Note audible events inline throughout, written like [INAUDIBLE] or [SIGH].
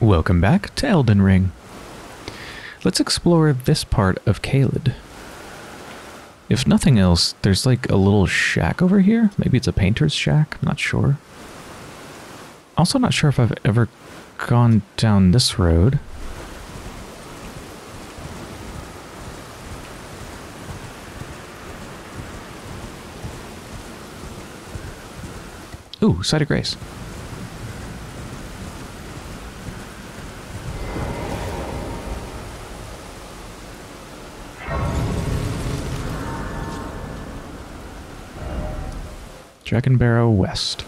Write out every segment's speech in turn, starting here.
Welcome back to Elden Ring. Let's explore this part of Caelid. If nothing else, there's like a little shack over here. Maybe it's a painter's shack, I'm not sure. Also not sure if I've ever gone down this road. Ooh, Site of Grace. Dragon Barrow West.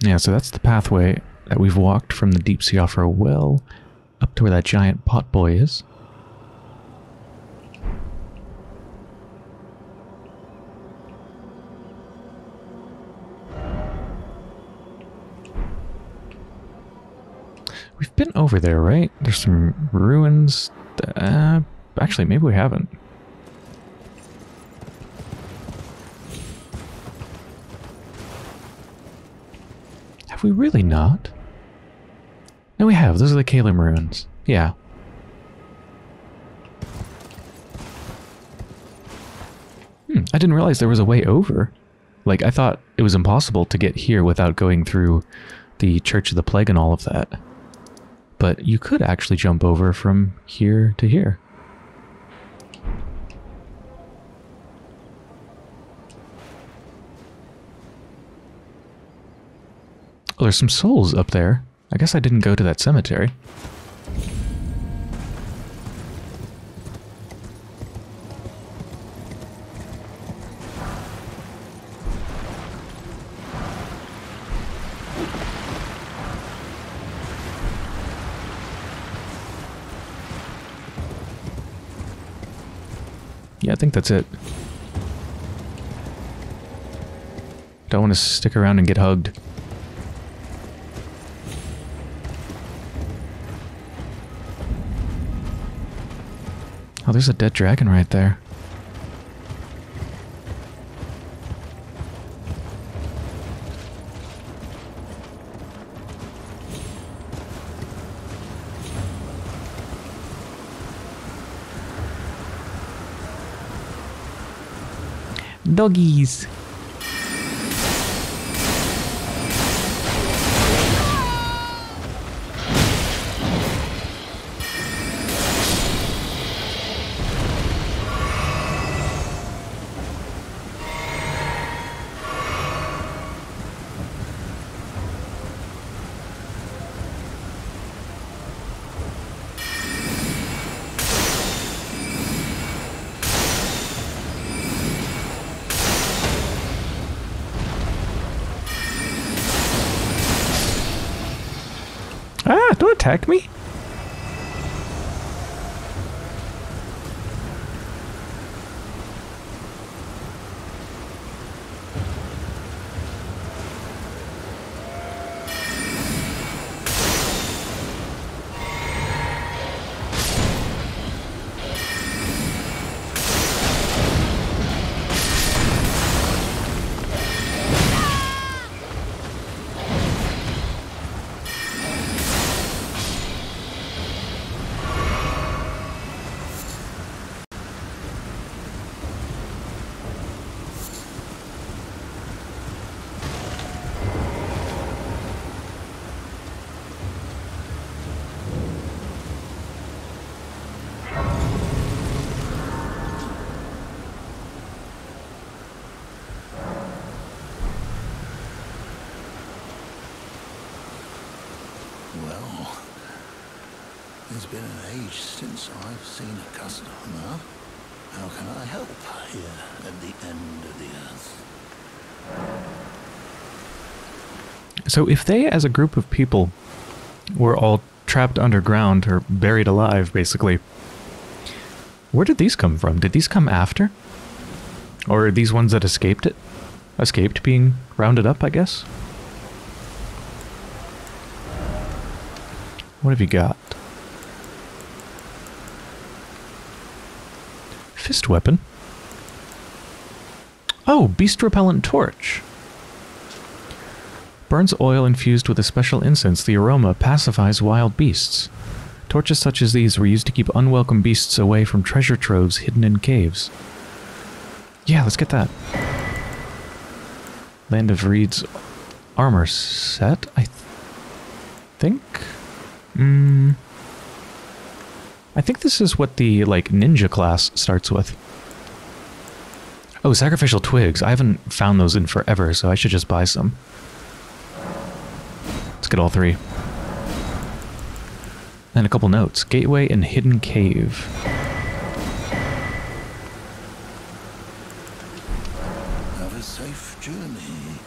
Yeah, so that's the pathway that we've walked from the Deep Siofra well up to where that giant pot boy is. Over there, right? There's some ruins. Uh, actually, maybe we haven't. Have we really not? No, we have. Those are the Caelem ruins. Yeah. Hmm, I didn't realize there was a way over. Like, I thought it was impossible to get here without going through the Church of the Plague and all of that. But you could actually jump over from here to here. Oh, there's some souls up there. I guess I didn't go to that cemetery. Think that's it. Don't want to stick around and get hugged. Oh, there's a dead dragon right there. Doggies. Since I've seen a customer. How can I help here at the end of the earth? So if they, as a group of people, were all trapped underground or buried alive, basically, where did these come from? Did these come after? Or are these ones that escaped it? Escaped being rounded up, I guess? What have you got? Fist weapon. Oh, beast repellent torch. Burns oil infused with a special incense. The aroma pacifies wild beasts. Torches such as these were used to keep unwelcome beasts away from treasure troves hidden in caves. Yeah, let's get that. Land of Reed's armor set, I th think? Mm, I think this is what the, like, ninja class starts with. Oh, sacrificial twigs. I haven't found those in forever, so I should just buy some. Let's get all three. And a couple notes. Gateway and Hidden Cave. Have a safe journey.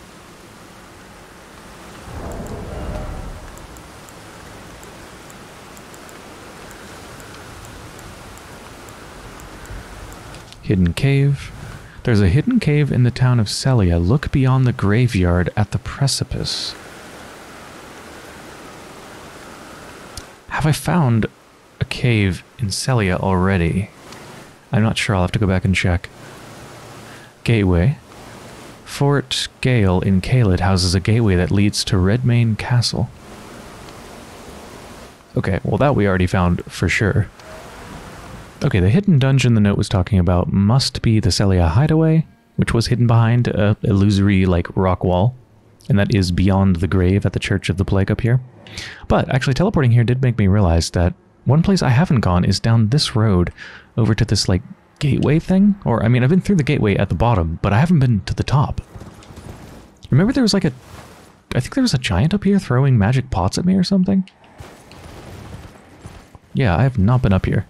Hidden Cave. There's a hidden cave in the town of Sellia. Look beyond the graveyard at the precipice. Have I found a cave in Sellia already? I'm not sure. I'll have to go back and check. Gateway. Fort Gael in Caelid houses a gateway that leads to Redmane Castle. Okay, well that we already found for sure. Okay, the hidden dungeon the note was talking about must be the Sellia Hideaway, which was hidden behind a illusory, like, rock wall. And that is beyond the grave at the Church of the Plague up here. But actually, teleporting here did make me realize that one place I haven't gone is down this road over to this, like, gateway thing. Or, I mean, I've been through the gateway at the bottom, but I haven't been to the top. Remember there was like a... I think there was a giant up here throwing magic pots at me or something? Yeah, I have not been up here.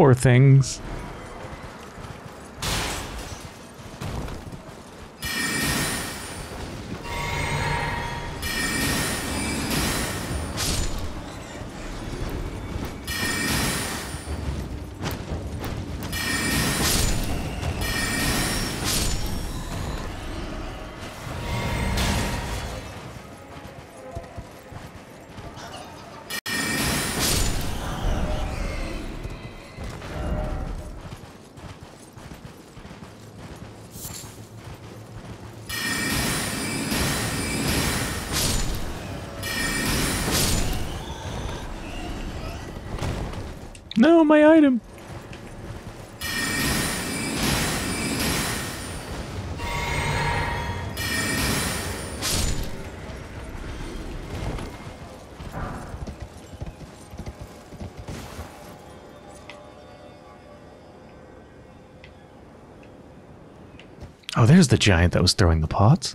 Poor things. There's the giant that was throwing the pots.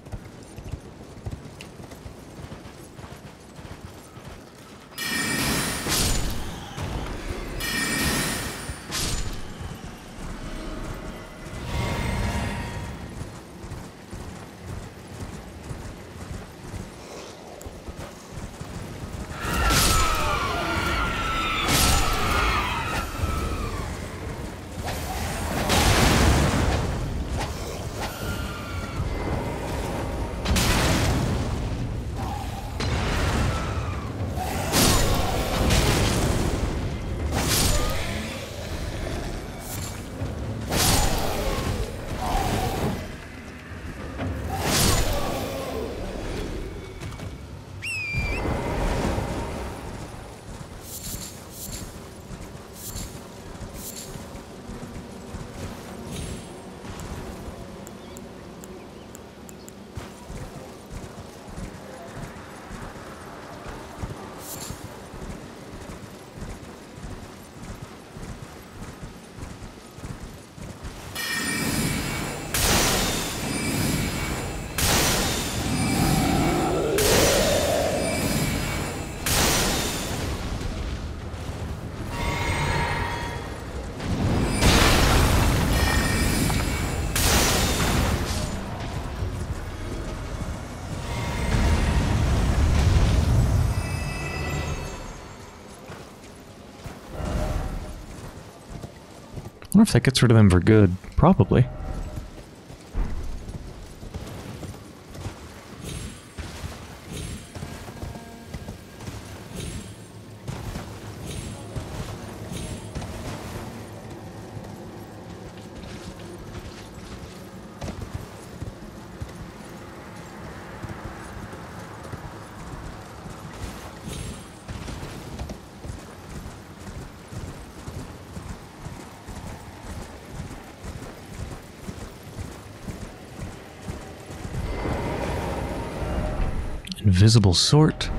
If that gets rid of them for good. Probably. Invisible sort.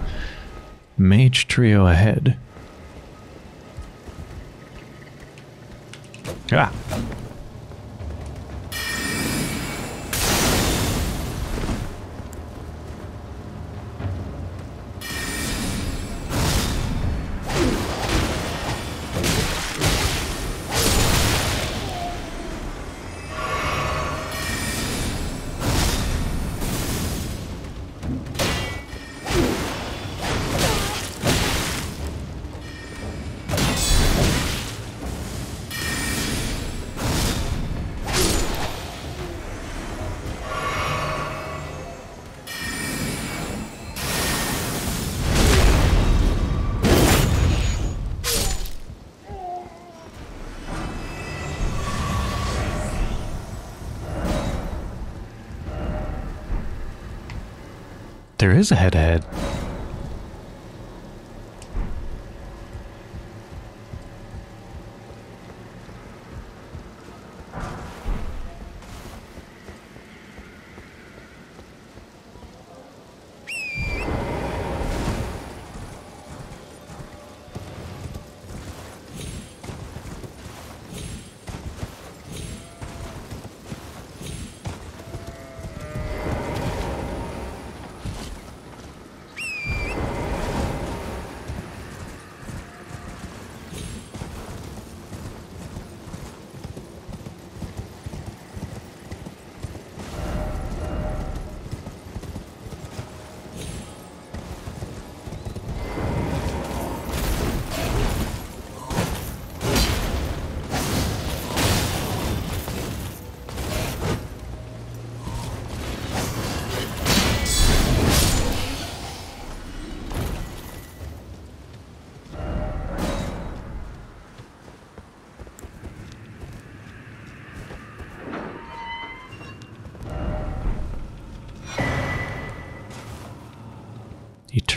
Mage trio ahead. Ah. Is a head-to-head.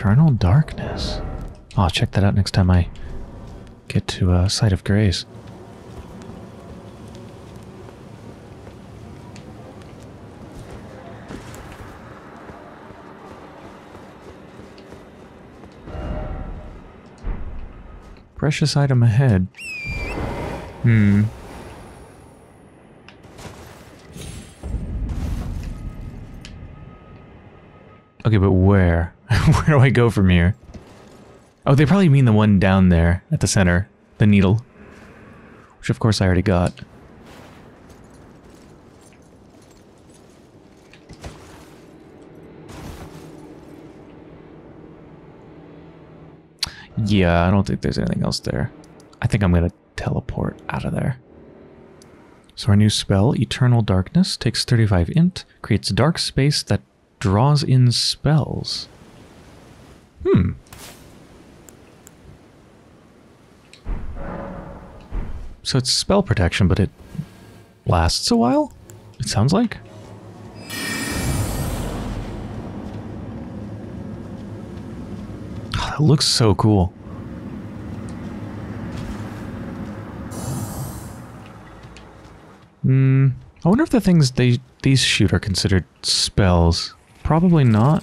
Eternal Darkness. Oh, I'll check that out next time I get to uh, Site of Grace. Precious item ahead. Hmm. Okay, but where? [LAUGHS] where do I go from here? Oh, they probably mean the one down there at the center. The needle. Which of course I already got. Yeah, I don't think there's anything else there. I think I'm going to teleport out of there. So our new spell, Eternal Darkness, takes 35 int, creates dark space that draws in spells. Hmm. So it's spell protection, but it lasts a while? It sounds like? Oh, that looks so cool. Hmm. I wonder if the things they these shoot are considered spells. Probably not.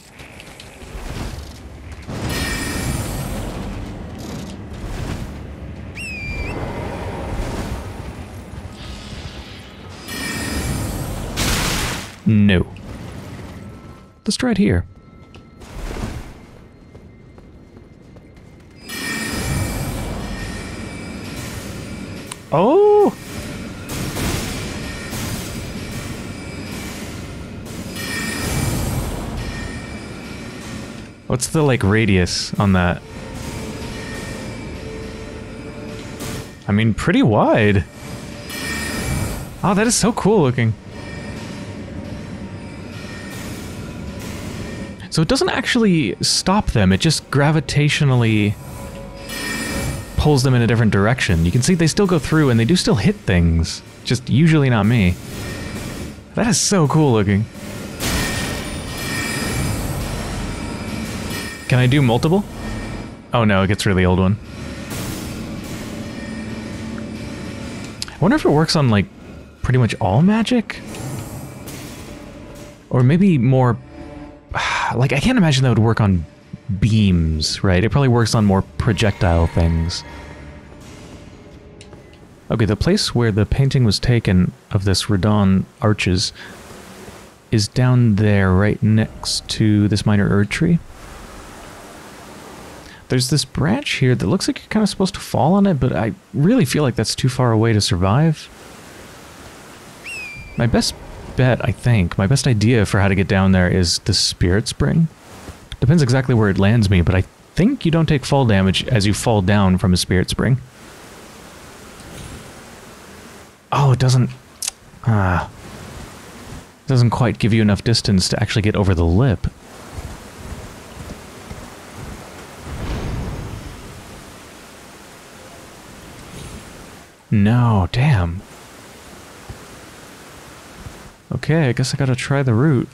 No. Let's try it here. Oh! What's the, like, radius on that? I mean, pretty wide. Oh, that is so cool looking. So it doesn't actually stop them, it just gravitationally pulls them in a different direction. You can see they still go through and they do still hit things. Just usually not me. That is so cool looking. Can I do multiple? Oh no, it gets really old one. I wonder if it works on like pretty much all magic? Or maybe more like I can't imagine that would work on beams, right? It probably works on more projectile things. Okay, the place where the painting was taken of this Radahn arches is down there, right next to this minor Erdtree. There's this branch here that looks like you're kind of supposed to fall on it, but I really feel like that's too far away to survive. My best bet, I think, my best idea for how to get down there is the Spirit Spring. Depends exactly where it lands me, but I think you don't take fall damage as you fall down from a Spirit Spring. Oh, it doesn't... Ah. It doesn't quite give you enough distance to actually get over the lip. No, damn. Okay, I guess I gotta try the route.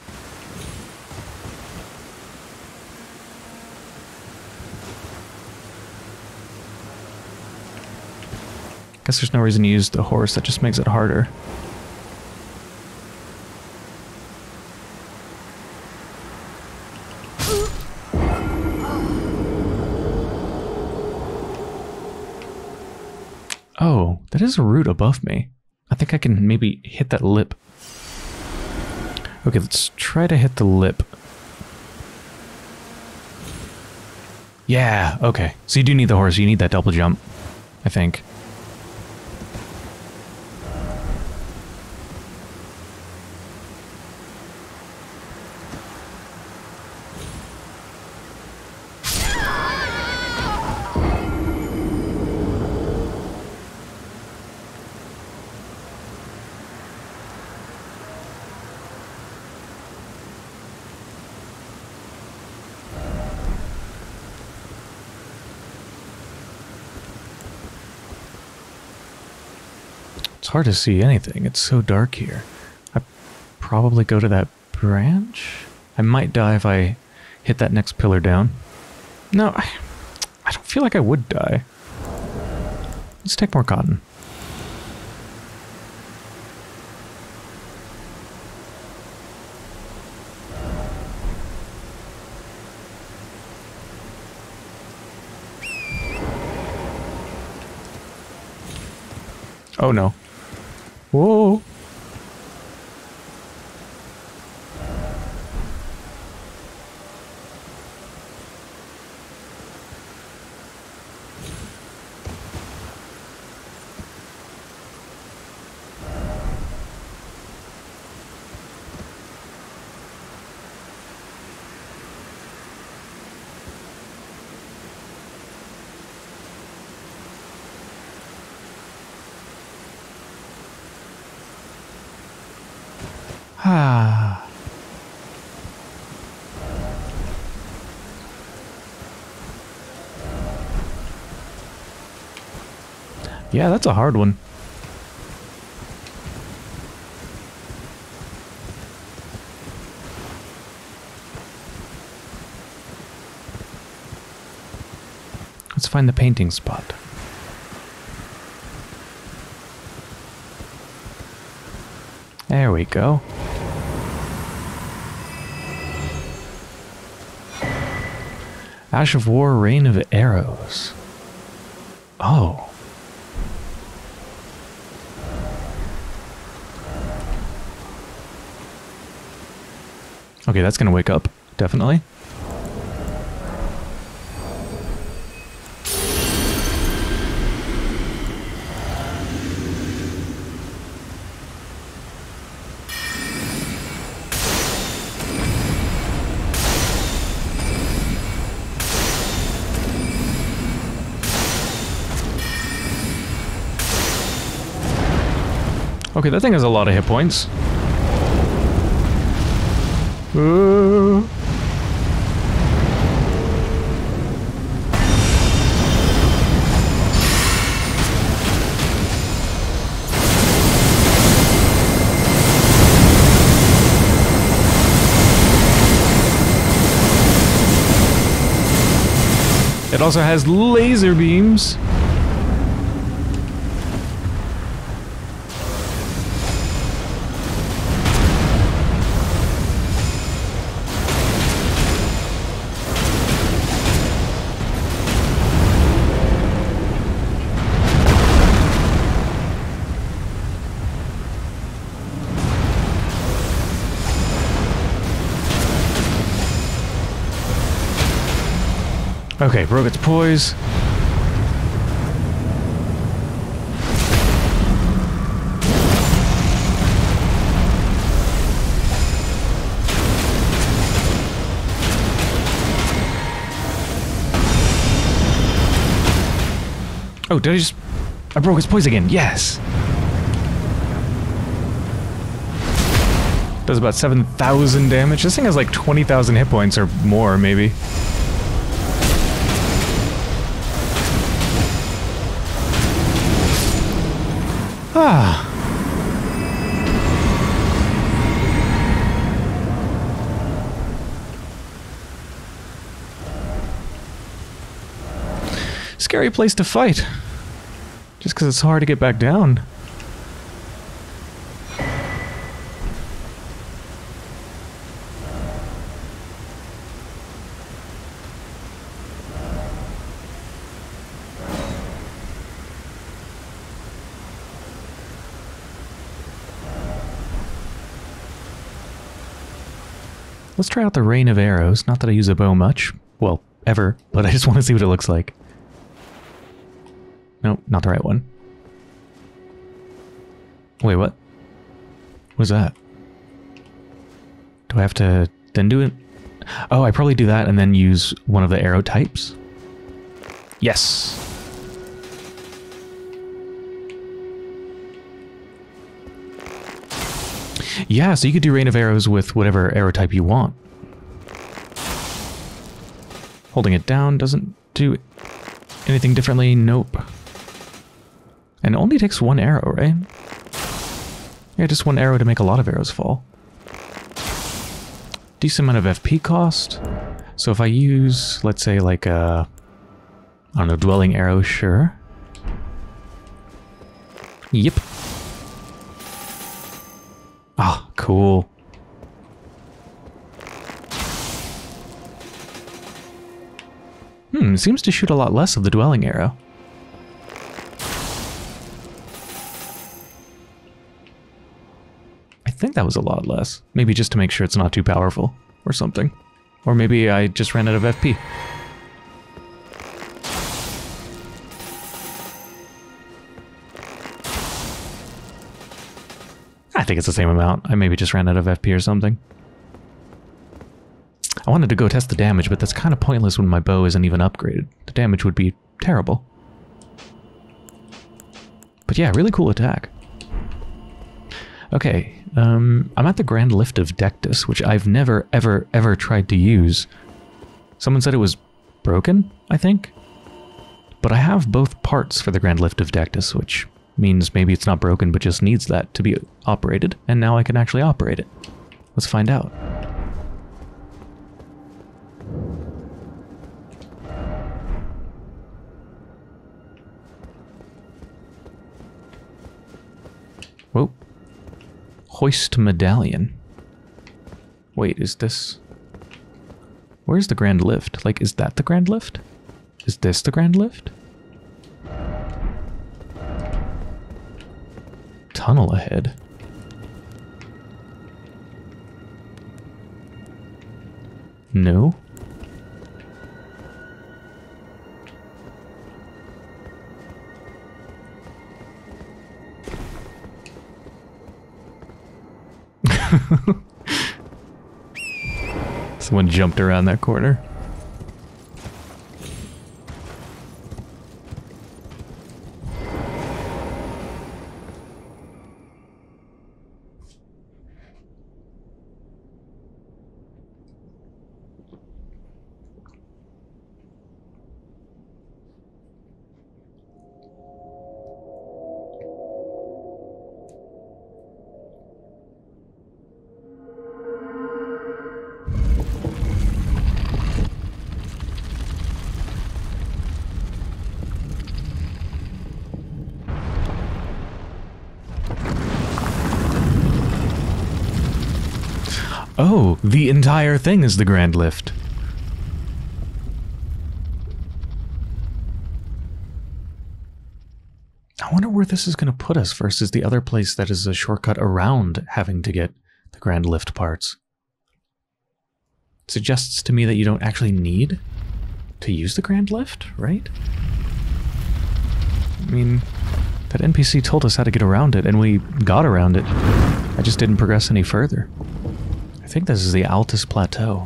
Guess there's no reason to use the horse, that just makes it harder. Oh, that is a root above me. I think I can maybe hit that lip. Okay, let's try to hit the lip. Yeah, okay. So you do need the horse, you need that double jump, I think. Hard to see anything. It's so dark here. I probably go to that branch? I might die if I hit that next pillar down. No, I, I don't feel like I would die. Let's take more cotton. Oh no. Whoa. Yeah, that's a hard one. Let's find the painting spot. There we go. Ash of War, Rain of Arrows. Oh. Okay, that's going to wake up, definitely. Okay, that thing has a lot of hit points. It also has laser beams. Okay, broke its poise. Oh, did I just... I broke its poise again. Yes! Does about 7,000 damage. This thing has like 20,000 hit points or more, maybe. Scary place to fight. Just because it's hard to get back down. Let's try out the Rain of Arrows. Not that I use a bow much. Well, ever. But I just want to see what it looks like. Nope, not the right one. Wait, what? What's that? Do I have to then do it? Oh, I probably do that and then use one of the arrow types. Yes. Yeah, so you could do Rain of Arrows with whatever arrow type you want. Holding it down doesn't do anything differently. Nope. And it only takes one arrow, right? Yeah, just one arrow to make a lot of arrows fall. Decent amount of FP cost. So if I use, let's say, like a, I don't know, dwelling arrow, sure. Yep. Ah, cool. Hmm, seems to shoot a lot less of the dwelling arrow. Think that was a lot less. Maybe just to make sure it's not too powerful or something. Or maybe I just ran out of FP. I think it's the same amount. I maybe just ran out of FP or something. I wanted to go test the damage, but that's kind of pointless when my bow isn't even upgraded. The damage would be terrible. But yeah, really cool attack. Okay, um, I'm at the Grand Lift of Dectus, which I've never, ever, ever tried to use. Someone said it was broken, I think? But I have both parts for the Grand Lift of Dectus, which means maybe it's not broken but just needs that to be operated, and now I can actually operate it. Let's find out. Whoa. Hoist medallion. Wait, is this... Where's the grand lift? Like, is that the grand lift? Is this the grand lift? Tunnel ahead. No? [LAUGHS] Someone jumped around that corner. The entire thing is the Grand Lift. I wonder where this is going to put us versus the other place that is a shortcut around having to get the Grand Lift parts. suggests to me that you don't actually need to use the Grand Lift, right? I mean, that NPC told us how to get around it, and we got around it. I just didn't progress any further. I think this is the Altus Plateau.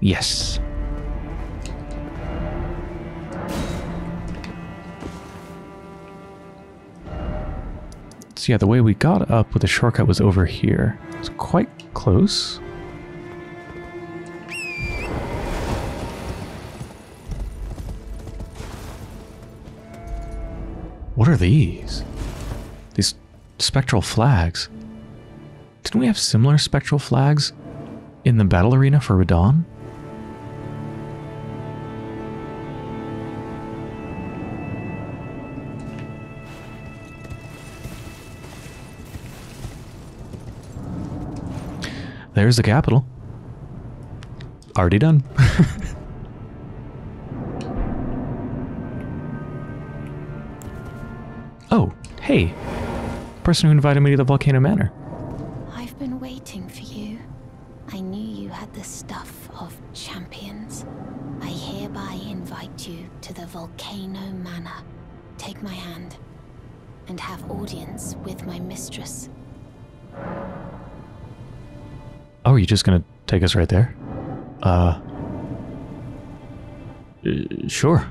Yes. So yeah, the way we got up with the shortcut was over here. It's quite close. What are these? These spectral flags. Didn't we have similar spectral flags in the battle arena for Radahn? There's the capital. Already done. [LAUGHS] hey. Person who invited me to the Volcano Manor. I've been waiting for you. I knew you had the stuff of champions. I hereby invite you to the Volcano Manor. Take my hand and have audience with my mistress. Oh, you're you just gonna take us right there? Uh. uh, sure.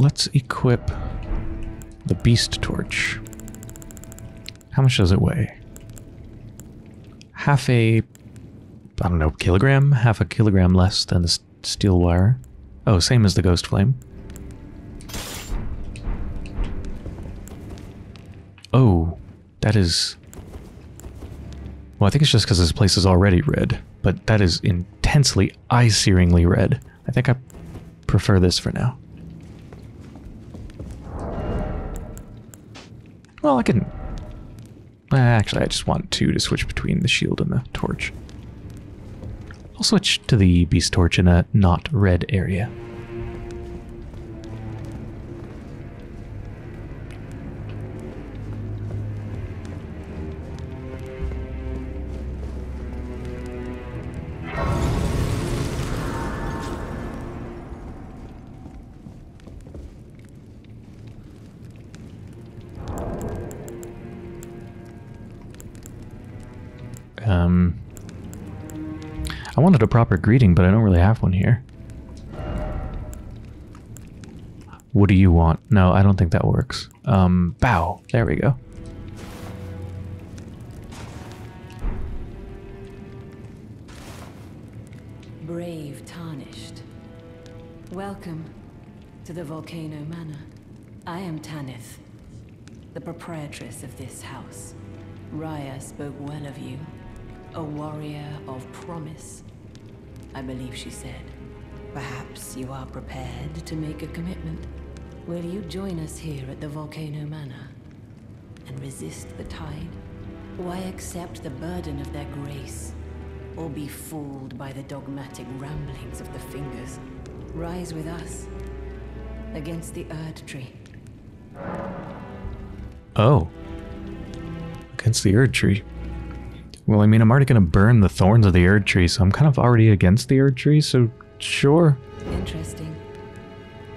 Let's equip the Beast Torch. How much does it weigh? Half a, I don't know, kilogram? Half a kilogram less than the steel wire. Oh, same as the Ghost Flame. Oh, that is... Well, I think it's just because this place is already red, but that is intensely, eye-searingly red. I think I prefer this for now. Well, I can... Uh, Actually, I just want two to switch between the shield and the torch. I'll switch to the beast torch in a not red area. Proper greeting, but I don't really have one here. What do you want? No, I don't think that works. Um, bow. There we go. Brave Tarnished. Welcome to the Volcano Manor. I am Tanith, the proprietress of this house. Rya spoke well of you, a warrior of promise. I believe she said. Perhaps you are prepared to make a commitment. Will you join us here at the Volcano Manor and resist the tide? Why accept the burden of their grace? Or be fooled by the dogmatic ramblings of the fingers? Rise with us against the Erd Tree. Oh. Against the Erd Tree. Well, I mean, I'm already going to burn the thorns of the Erd Tree, so I'm kind of already against the Erd Tree, so sure. Interesting.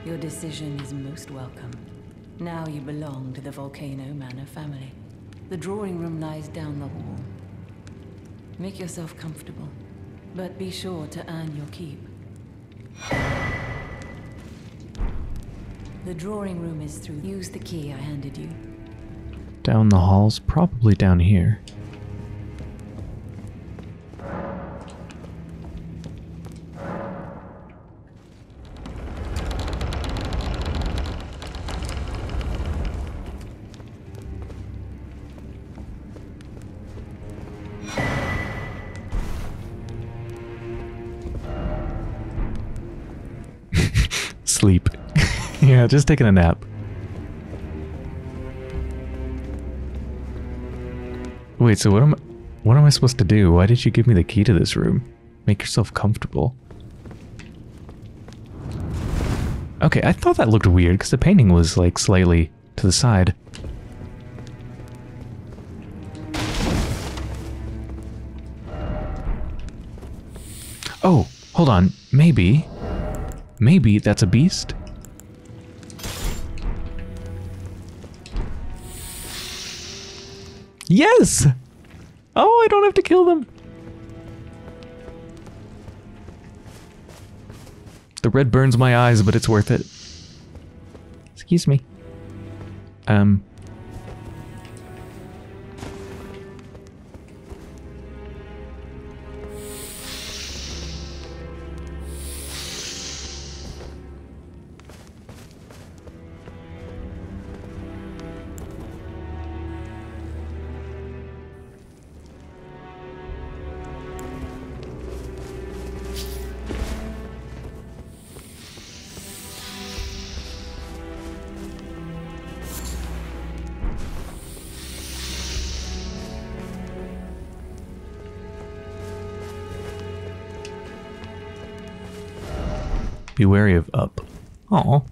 Your decision is most welcome. Now you belong to the Volcano Manor family. The drawing room lies down the hall. Make yourself comfortable, but be sure to earn your keep. The drawing room is through. Use the key I handed you. Down the halls, probably down here. Just taking a nap. Wait, so what am what am I supposed to do? Why did you give me the key to this room? Make yourself comfortable. Okay, I thought that looked weird because the painting was like slightly to the side. Oh, hold on. Maybe. Maybe that's a beast? Yes! Oh, I don't have to kill them. The red burns my eyes, but it's worth it. Excuse me. Um. Be wary of up. Oh.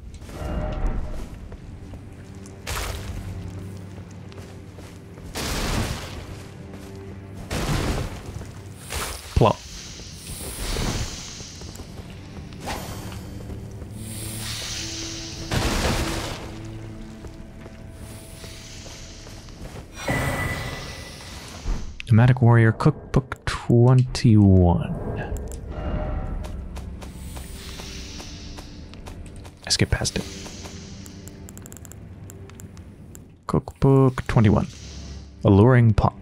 Plot. Nomadic Warrior Cookbook 21. Skipped past it. Cookbook 21. Alluring Pot.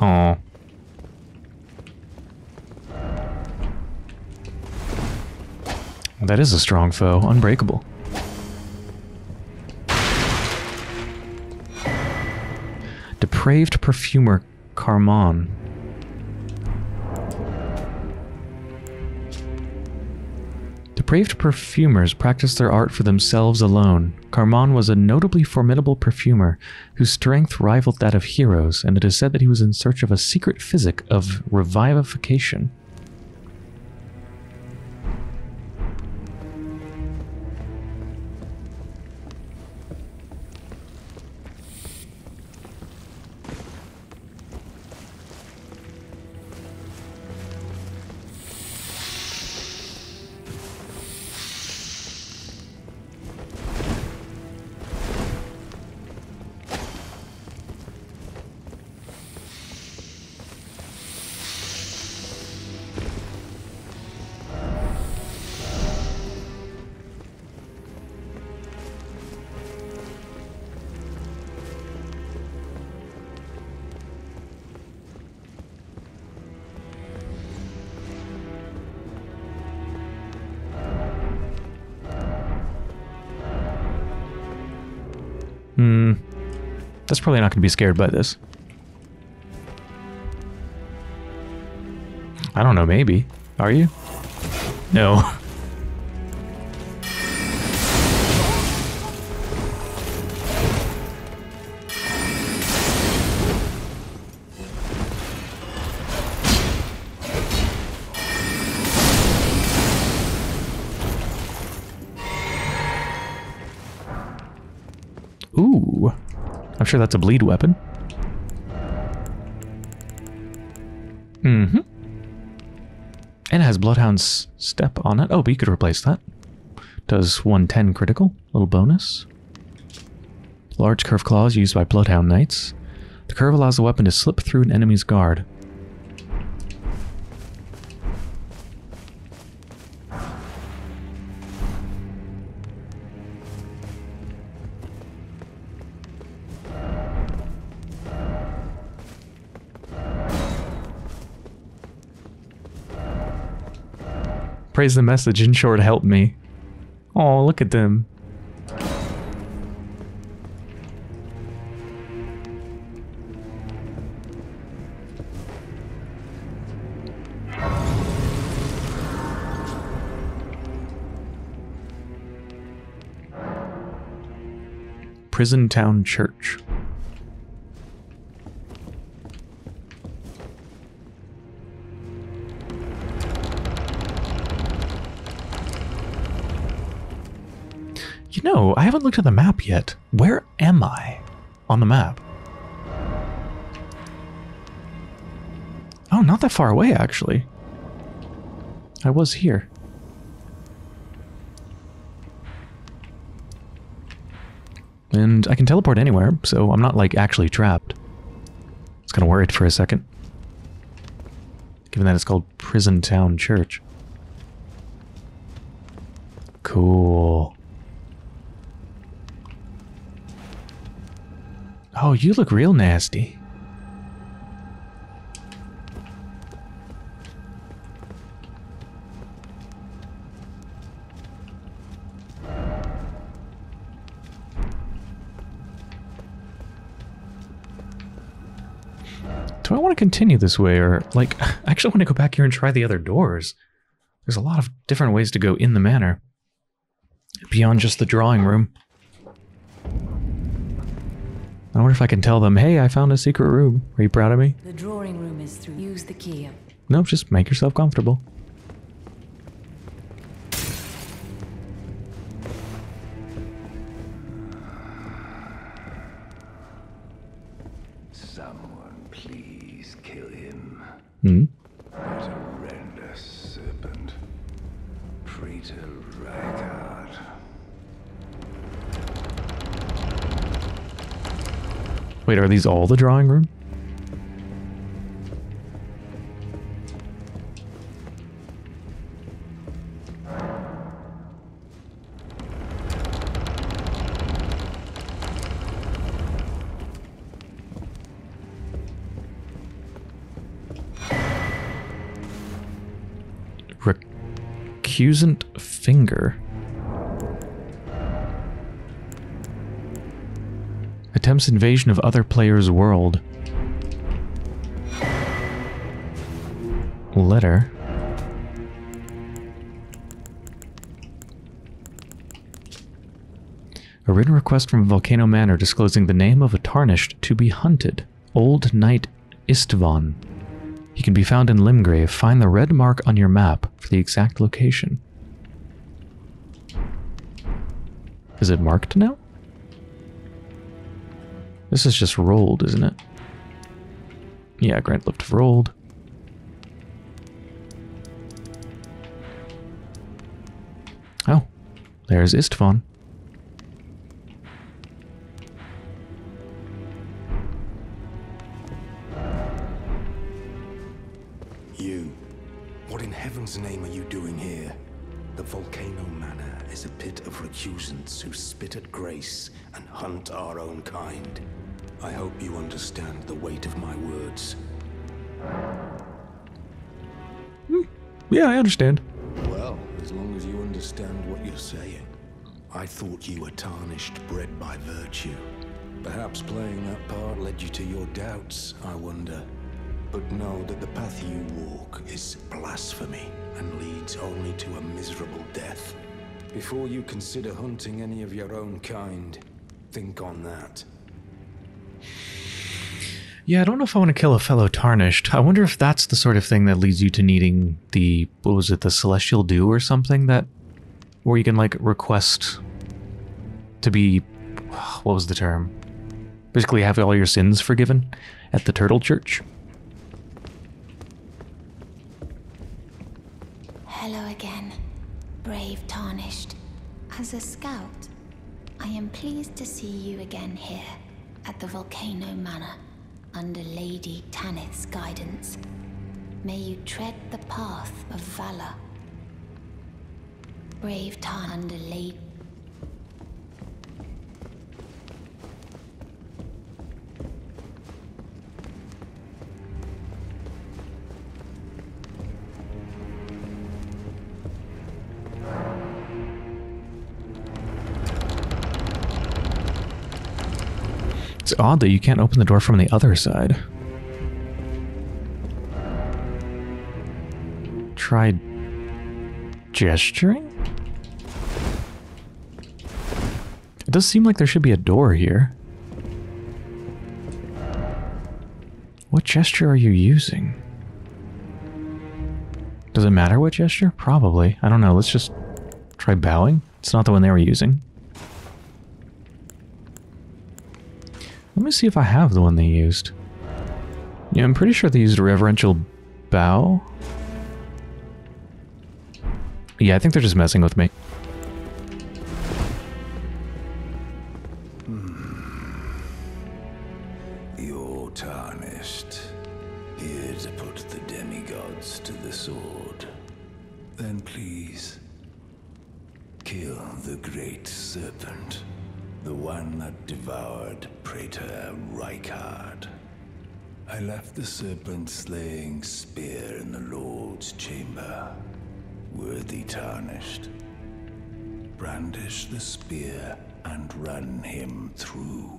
Oh. That is a strong foe. Unbreakable. Depraved perfumer Carmaan. Depraved perfumers practice their art for themselves alone. Carmaan was a notably formidable perfumer whose strength rivaled that of heroes, and it is said that he was in search of a secret physic of revivification. Probably not going to be scared by this. I don't know, maybe. Are you? No. [LAUGHS] I'm sure that's a bleed weapon. Mm-hmm. And it has Bloodhound's step on it. Oh, but you could replace that. Does 110 critical. Little bonus. Large curve claws used by Bloodhound Knights. The curve allows the weapon to slip through an enemy's guard. Praise the message in short help me. Oh, look at them. Prison Town Church. The map yet. Where am I on the map? Oh, not that far away, actually. I was here. And I can teleport anywhere, so I'm not, like, actually trapped. I was kind of worried for a second. Given that it's called Prison Town Church. Cool. Oh, you look real nasty. Do I want to continue this way or like [LAUGHS] I actually want to go back here and try the other doors? There's a lot of different ways to go in the manor. Beyond just the drawing room. I wonder if I can tell them, hey, I found a secret room. Are you proud of me? The drawing room is through. Use the key. No, just make yourself comfortable. Wait, are these all the drawing room? Recusant finger. Attempts invasion of other player's world. Letter. A written request from Volcano Manor disclosing the name of a tarnished to be hunted. Old Knight Istvan. He can be found in Limgrave. Find the red mark on your map for the exact location. Is it marked now? This is just Rold, isn't it? Yeah, Grand Lift Rold. Oh, there's Istvan. Kind. I hope you understand the weight of my words. Hmm. Yeah, I understand. Well, as long as you understand what you're saying. I thought you were tarnished, bred by virtue. Perhaps playing that part led you to your doubts, I wonder. But know that the path you walk is blasphemy and leads only to a miserable death. Before you consider hunting any of your own kind, think on that. Yeah, I don't know if I want to kill a fellow tarnished. I wonder if that's the sort of thing that leads you to needing the what was it, the celestial dew or something that where you can like request to be what was the term? Basically have all your sins forgiven at the Turtle Church. Hello again, brave tarnished. As a scout, I am pleased to see you again here at the Volcano Manor under Lady Tanith's guidance. May you tread the path of valor. Brave Tan under Lady. Odd that you can't open the door from the other side. Try gesturing? It does seem like there should be a door here. What gesture are you using? Does it matter what gesture? Probably. I don't know. Let's just try bowing. It's not the one they were using. Me see if I have the one they used. Yeah, I'm pretty sure they used a reverential bow. Yeah, I think they're just messing with me. Brandish the spear and run him through.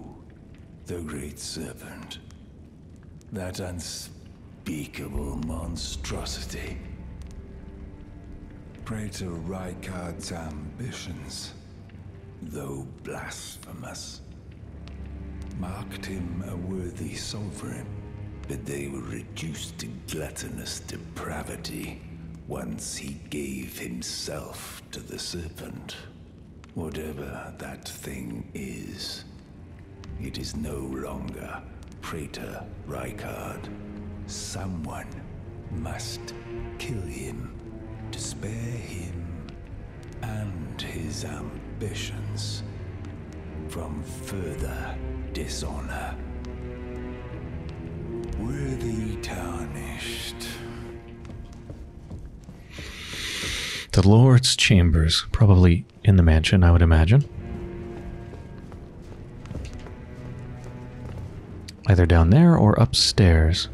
The great serpent. That unspeakable monstrosity. Praetor Rykard's ambitions, though blasphemous, marked him a worthy sovereign, but they were reduced to gluttonous depravity once he gave himself to the serpent. Whatever that thing is, it is no longer Praetor Rykard. Someone must kill him to spare him and his ambitions from further dishonor. Worthy tarnished. The Lord's chambers, probably in the mansion, I would imagine. Either down there or upstairs.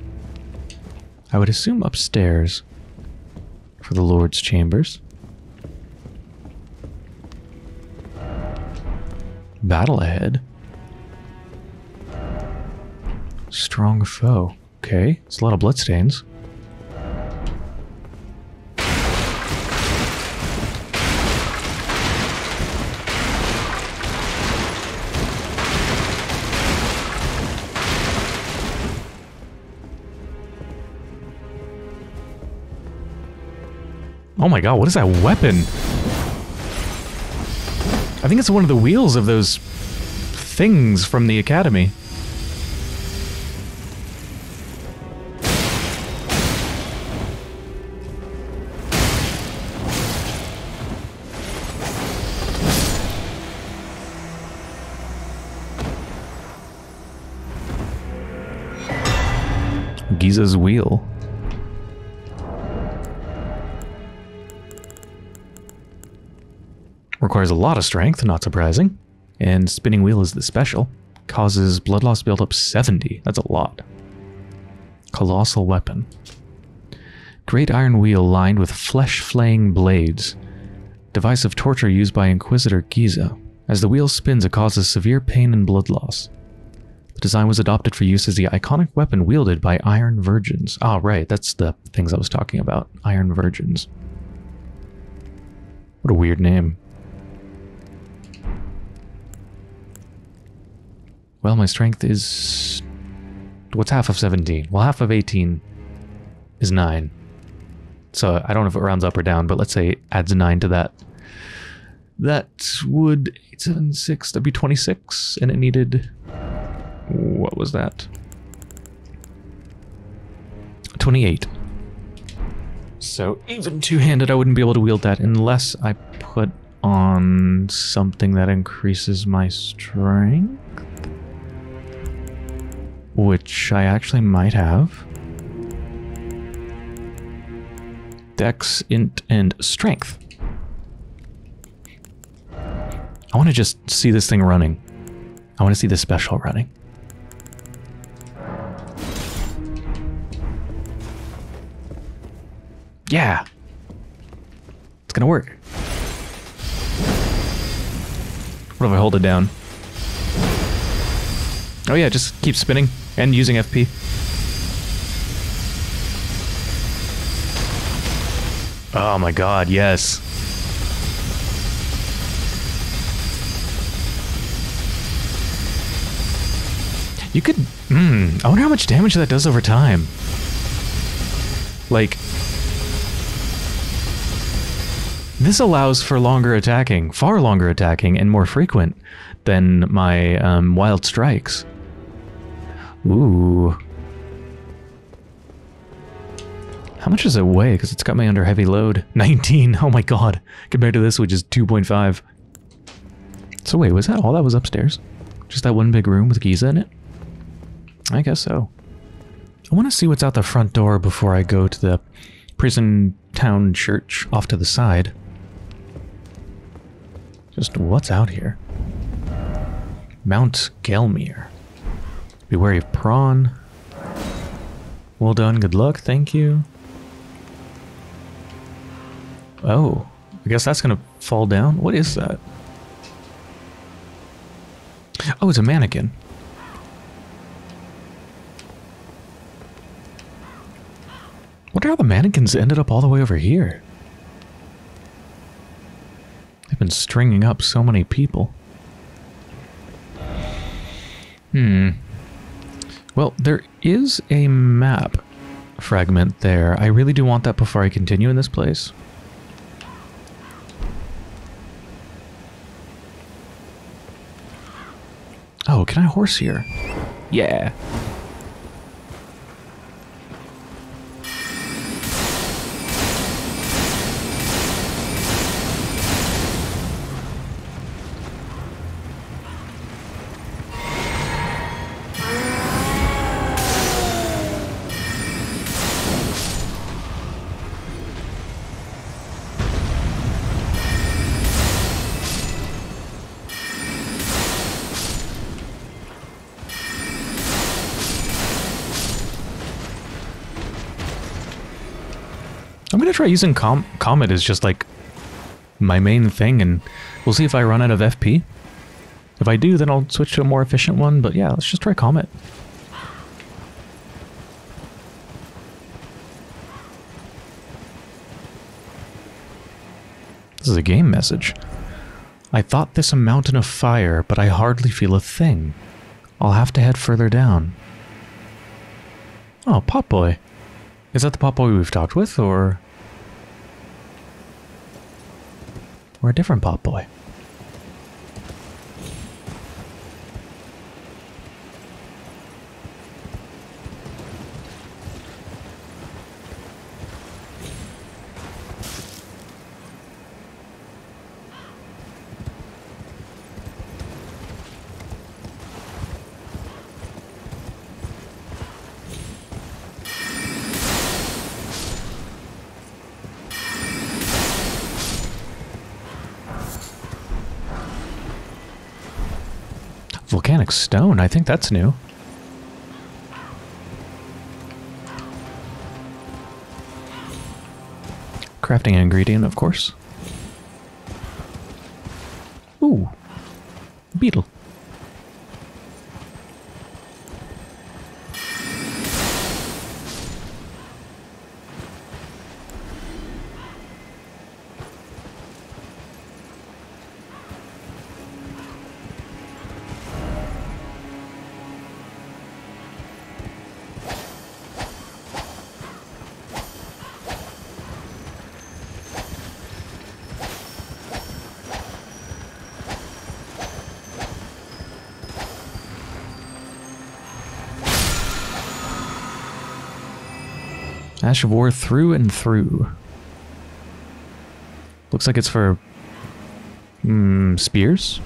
I would assume upstairs for the Lord's chambers. Battle ahead. Strong foe. Okay, it's a lot of bloodstains. Oh my god, what is that weapon? I think it's one of the wheels of those things from the academy. Ghiza's wheel. Requires a lot of strength, not surprising. And spinning wheel is the special. Causes blood loss build-up 70. That's a lot. Colossal weapon. Great iron wheel lined with flesh-flaying blades. Device of torture used by Inquisitor Ghiza. As the wheel spins, it causes severe pain and blood loss. The design was adopted for use as the iconic weapon wielded by Iron Virgins. Ah, right, that's the things I was talking about. Iron Virgins. What a weird name. Well, my strength is... What's half of 17? Well, half of 18 is 9. So I don't know if it rounds up or down, but let's say it adds 9 to that. That would... 8, 7, 6, that'd be 26. And it needed... What was that? 28. So even two-handed, I wouldn't be able to wield that unless I put on something that increases my strength. Which I actually might have. Dex, int, and strength. I want to just see this thing running. I want to see the special running. Yeah. It's gonna work. What if I hold it down? Oh yeah, just keep spinning and using FP. Oh my god, yes. You could... Hmm, I wonder how much damage that does over time. Like... This allows for longer attacking, far longer attacking, and more frequent than my um, wild strikes. Ooh. How much does it weigh? Because it's got me under heavy load. [LAUGHS] 19! Oh my god. Compared to this, which is 2.5. So wait, was that all that was upstairs? Just that one big room with Ghiza in it? I guess so. I want to see what's out the front door before I go to the prison town church off to the side. Just what's out here? Mount Gelmir. Be wary of prawn. Well done, good luck, thank you. Oh, I guess that's gonna fall down. What is that? Oh, it's a mannequin. Wonder how the mannequins ended up all the way over here. They've been stringing up so many people. Hmm. Well, there is a map fragment there. I really do want that before I continue in this place. Oh, can I horse here? Yeah. Try using Com Comet is just like my main thing, and we'll see if I run out of FP. If I do, then I'll switch to a more efficient one, but yeah, let's just try Comet. This is a game message. I thought this a mountain of fire, but I hardly feel a thing. I'll have to head further down. Oh, Pot Boy. Is that the Pot Boy we've talked with, or... Or a different Pot Boy? Volcanic stone, I think that's new. Crafting ingredient, of course. Of War through and through. Looks like it's for Hmm, spears?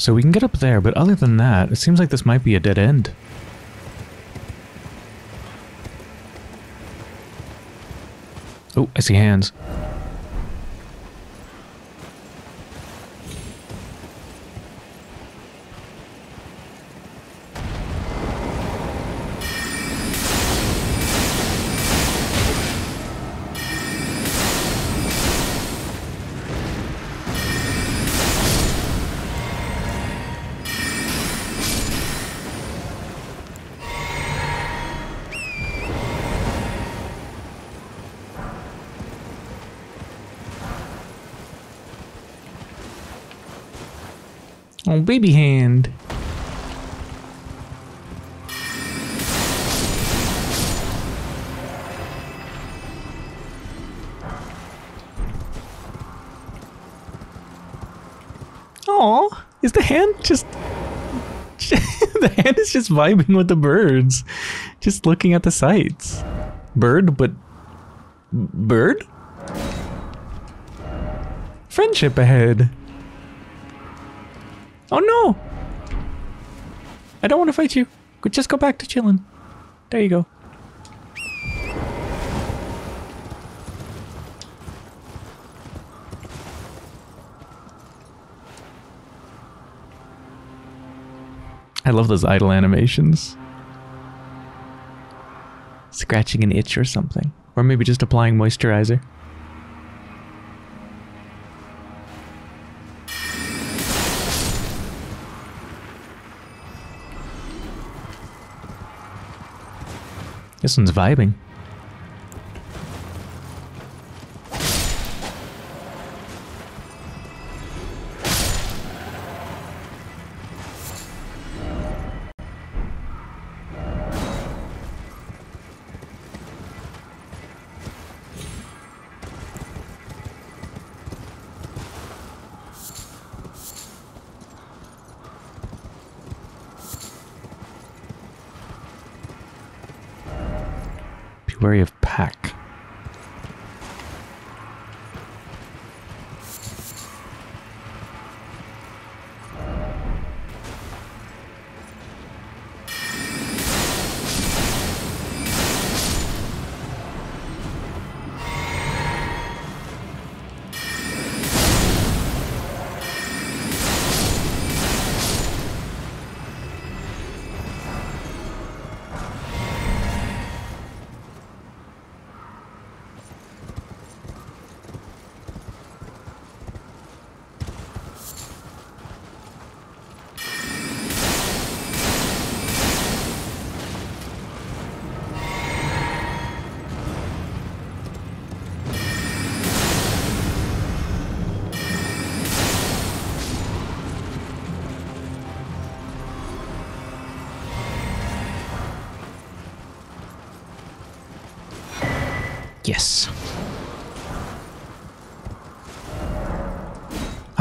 So we can get up there, but other than that, it seems like this might be a dead end. Oh, I see hands. Vibing with the birds. Just looking at the sights. Bird, but... Bird? Friendship ahead. Oh no! I don't want to fight you. Just go back to chilling. There you go. I love those idle animations. Scratching an itch or something. Or maybe just applying moisturizer. This one's vibing.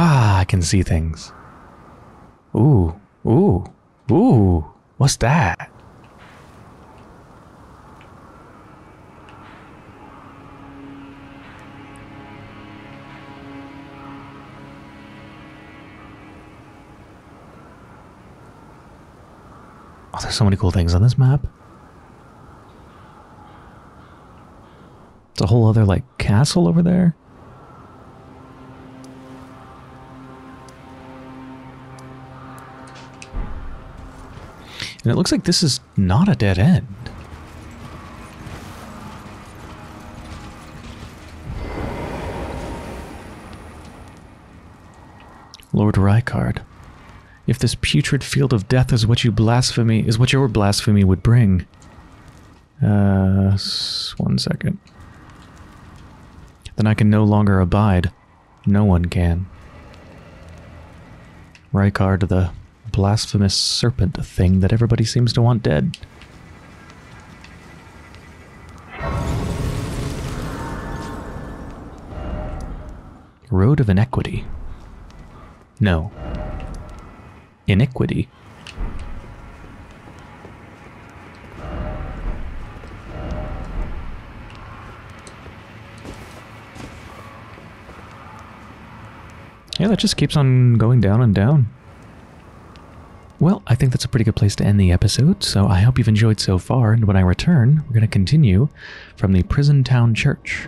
Ah, I can see things. Ooh, ooh, ooh. What's that? Oh, there's so many cool things on this map. It's a whole other like castle over there. And it looks like this is not a dead end. Lord Rykard. If this putrid field of death is what you blasphemy, is what your blasphemy would bring. Uh, one second. Then I can no longer abide. No one can. Rykard, the blasphemous serpent thing that everybody seems to want dead. Road of Inequity. No. Iniquity. Yeah, that just keeps on going down and down. Well, I think that's a pretty good place to end the episode, so I hope you've enjoyed so far, and when I return, we're going to continue from the Prison Town Church.